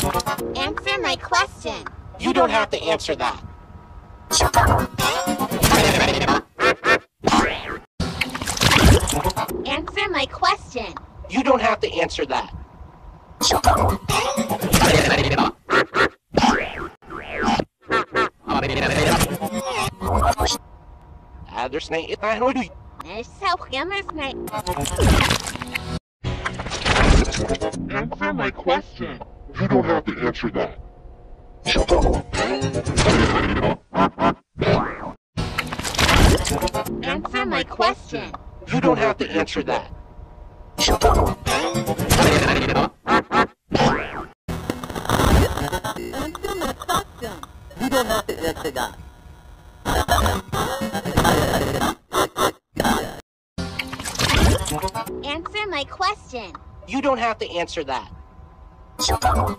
Answer my question. You don't have to answer that. Answer my question. You don't have to answer that. Aders na itahan mo Er so jammer my Answer my question. You don't have to answer that. Answer my question. You don't have to answer that. You don't have to answer that. Answer my question. You don't have to answer that. 翔太郎。